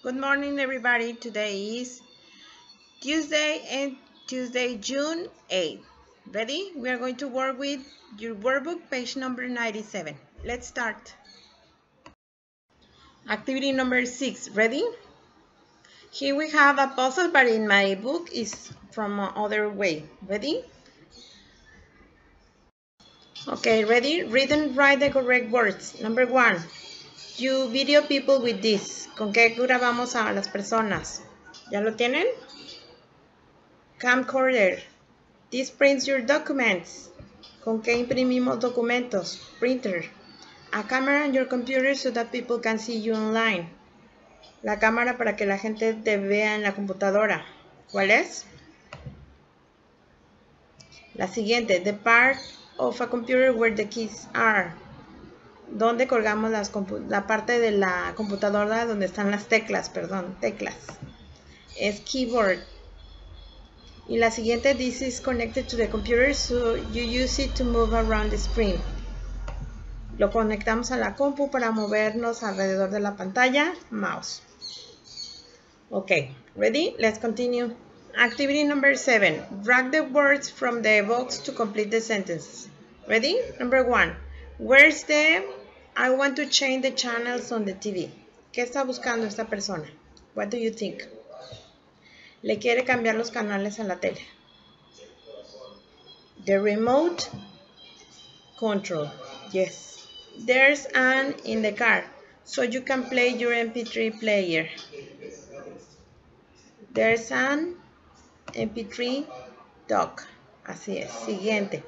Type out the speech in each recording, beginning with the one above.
Good morning, everybody. Today is Tuesday and Tuesday, June 8. Ready? We are going to work with your workbook, page number 97. Let's start. Activity number 6. Ready? Here we have a puzzle, but in my book is from other way. Ready? Okay, ready? Read and write the correct words. Number one, you video people with this. ¿Con qué grabamos a las personas? ¿Ya lo tienen? Camcorder. This prints your documents. ¿Con qué imprimimos documentos? Printer. A camera on your computer so that people can see you online. La cámara para que la gente te vea en la computadora. ¿Cuál es? La siguiente. The part of a computer where the keys are. ¿Dónde colgamos las la parte de la computadora donde están las teclas? Perdón, teclas. Es keyboard. Y la siguiente, this is connected to the computer, so you use it to move around the screen. Lo conectamos a la compu para movernos alrededor de la pantalla, mouse. Ok, ready? Let's continue. Activity number seven. Drag the words from the box to complete the sentence. Ready? Number one. Where's the I want to change the channels on the TV. ¿Qué está buscando esta persona? What do you think? Le quiere cambiar los canales a la tele. The remote control. Yes. There's an in the car, so you can play your MP3 player. There's an MP3 dock. Así es. Siguiente.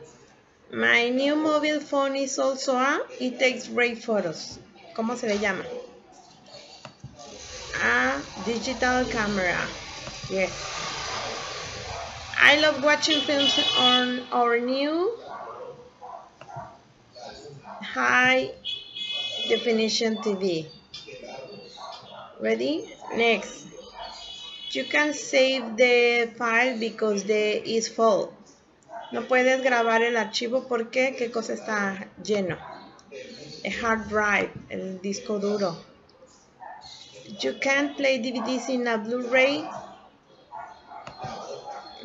My new mobile phone is also a, it takes great photos. ¿Cómo se le llama? A digital camera. Yes. I love watching films on our new high definition TV. Ready? Next. You can save the file because the is full. No puedes grabar el archivo porque qué cosa está lleno. El hard drive, el disco duro. You can't play DVDs in a Blu-ray.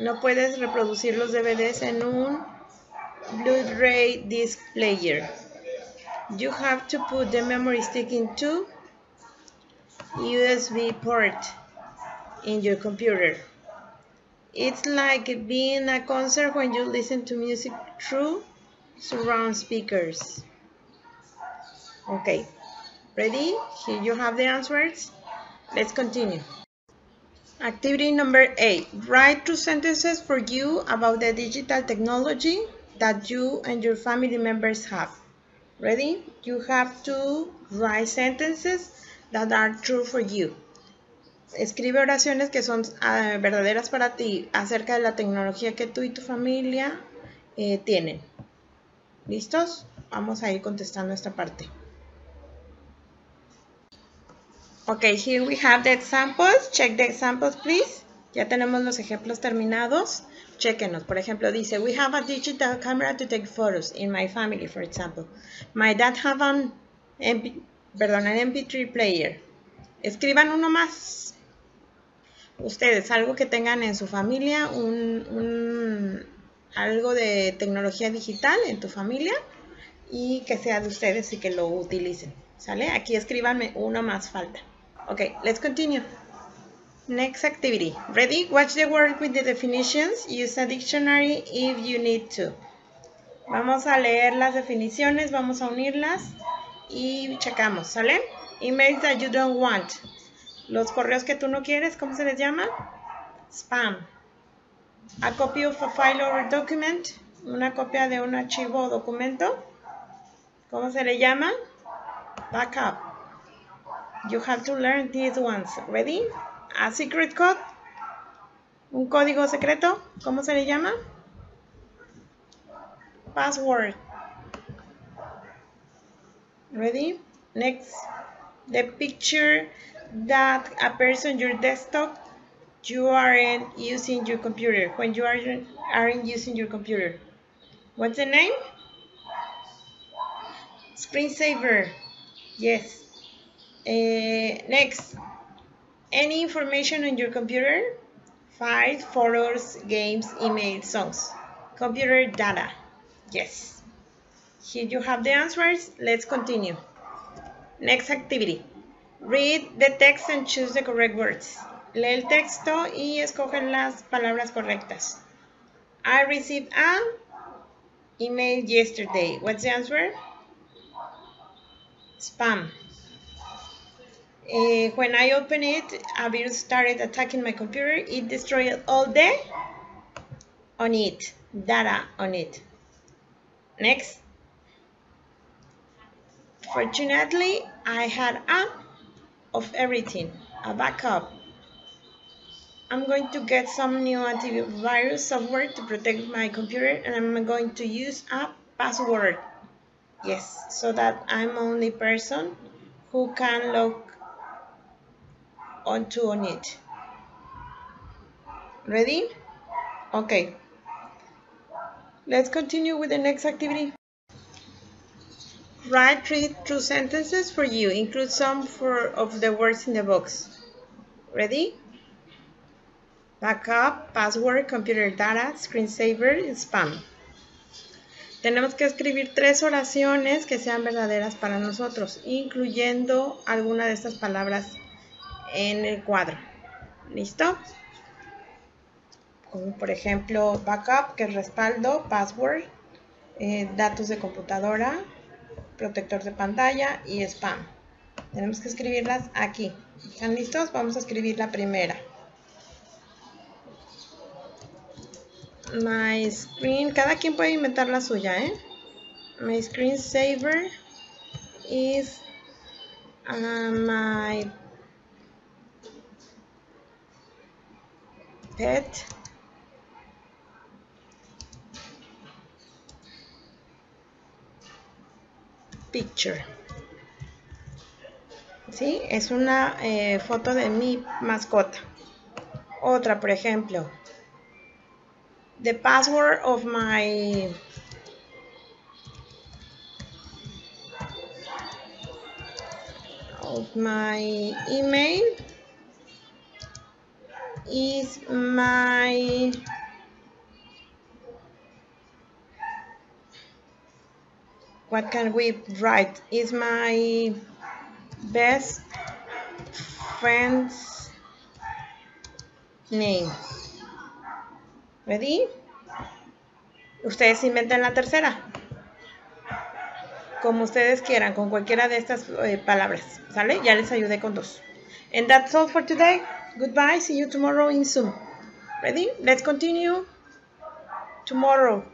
No puedes reproducir los DVDs en un Blu-ray disc player. You have to put the memory stick into USB port in your computer. It's like being a concert when you listen to music through surround speakers. Okay, ready? Here you have the answers. Let's continue. Activity number eight. Write two sentences for you about the digital technology that you and your family members have. Ready? You have to write sentences that are true for you. Escribe oraciones que son uh, verdaderas para ti acerca de la tecnología que tú y tu familia eh, tienen. ¿Listos? Vamos a ir contestando esta parte. Ok, here we have the examples. Check the examples, please. Ya tenemos los ejemplos terminados. Chequenos. Por ejemplo, dice, we have a digital camera to take photos in my family, for example. My dad have an, MP, perdón, an MP3 player. Escriban uno más. Ustedes, algo que tengan en su familia, un, algo de tecnología digital en tu familia y que sea de ustedes y que lo utilicen. ¿Sale? Aquí escríbanme uno más falta. Ok, let's continue. Next activity. Ready? Watch the word with the definitions. Use a dictionary if you need to. Vamos a leer las definiciones, vamos a unirlas y checamos, ¿sale? Emails that you don't want. Los correos que tú no quieres, ¿cómo se les llama? Spam. A copy of a file or document. Una copia de un archivo o documento. ¿Cómo se le llama? Backup. You have to learn these ones. Ready? A secret code. Un código secreto. ¿Cómo se le llama? Password. Ready? Next. The picture that appears on your desktop you aren't using your computer when you aren't, aren't using your computer what's the name screensaver yes uh, next any information on your computer? Files, photos, games, email, songs. Computer data. Yes. Here you have the answers. Let's continue. Next activity. Read the text and choose the correct words. Lee el texto y escoge las palabras correctas. I received a email yesterday. What's the answer? Spam. Uh, when I opened it, a virus started attacking my computer. It destroyed all the on it, data on it. Next. Fortunately, I had a of everything, a backup. I'm going to get some new antivirus software to protect my computer and I'm going to use a password. Yes, so that I'm only person who can log onto on it. Ready? Okay. Let's continue with the next activity. Write three true sentences for you. Include some for, of the words in the box. Ready? Backup, password, computer data, screensaver, spam. Tenemos que escribir tres oraciones que sean verdaderas para nosotros, incluyendo alguna de estas palabras en el cuadro. ¿Listo? Como por ejemplo, backup, que es respaldo, password, eh, datos de computadora, protector de pantalla y spam. Tenemos que escribirlas aquí. ¿Están listos? Vamos a escribir la primera. My screen, cada quien puede inventar la suya, ¿eh? My screensaver is uh, my pet picture. ¿Sí? Es una eh, foto de mi mascota. Otra, por ejemplo. The password of my of my email is my what can we write is my best friend's name. Ready ustedes inventan la tercera. Como ustedes quieran con cualquiera de estas eh, palabras. Sale ya les ayudé con dos. And that's all for today. Goodbye. See you tomorrow in zoom. Ready let's continue tomorrow